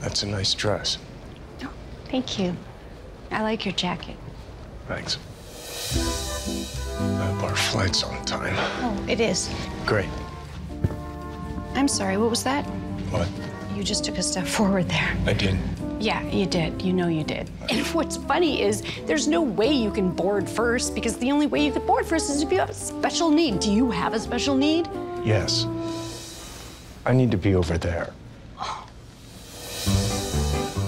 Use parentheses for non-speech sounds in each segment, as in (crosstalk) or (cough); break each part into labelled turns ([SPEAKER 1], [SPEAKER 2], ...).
[SPEAKER 1] That's a nice dress.
[SPEAKER 2] Oh, thank you. I like your jacket.
[SPEAKER 1] Thanks. I hope our flight's on time.
[SPEAKER 2] Oh, it is.
[SPEAKER 1] Great.
[SPEAKER 2] I'm sorry, what was that?
[SPEAKER 1] What?
[SPEAKER 2] You just took a step forward there.
[SPEAKER 1] I didn't.
[SPEAKER 2] Yeah, you did. You know you did. And (laughs) what's funny is there's no way you can board first because the only way you could board first is if you have a special need. Do you have a special need?
[SPEAKER 1] Yes. I need to be over there.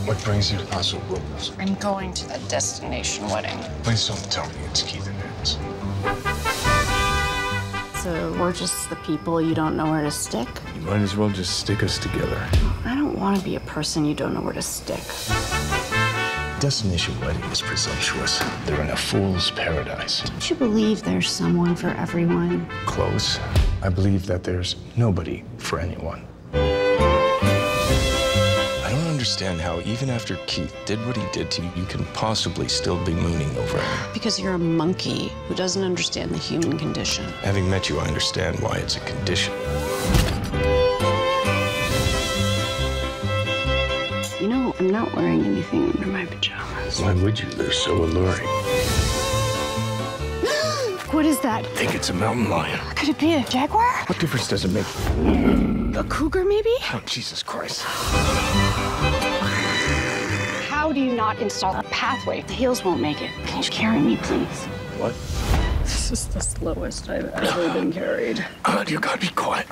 [SPEAKER 1] What brings you to Paso Robles?
[SPEAKER 2] I'm going to that destination wedding.
[SPEAKER 1] Please don't tell me it's Keith and Nance.
[SPEAKER 2] So we're just the people you don't know where to stick?
[SPEAKER 1] You might as well just stick us together.
[SPEAKER 2] I don't want to be a person you don't know where to stick.
[SPEAKER 1] Destination wedding is presumptuous. They're in a fool's paradise.
[SPEAKER 2] Don't you believe there's someone for everyone?
[SPEAKER 1] Close. I believe that there's nobody for anyone. Understand how, even after Keith did what he did to you, you can possibly still be mooning over him.
[SPEAKER 2] Because you're a monkey who doesn't understand the human condition.
[SPEAKER 1] Having met you, I understand why it's a condition.
[SPEAKER 2] You know, I'm not wearing anything under my pajamas.
[SPEAKER 1] Why would you? They're so alluring. (gasps)
[SPEAKER 2] What is that?
[SPEAKER 1] I think it's a mountain lion.
[SPEAKER 2] Could it be a jaguar?
[SPEAKER 1] What difference does it make?
[SPEAKER 2] A cougar, maybe?
[SPEAKER 1] Oh, Jesus Christ.
[SPEAKER 2] How do you not install a pathway? The heels won't make it. Can you carry me, please?
[SPEAKER 1] What?
[SPEAKER 2] This is the slowest I've ever been carried.
[SPEAKER 1] God, you gotta be quiet.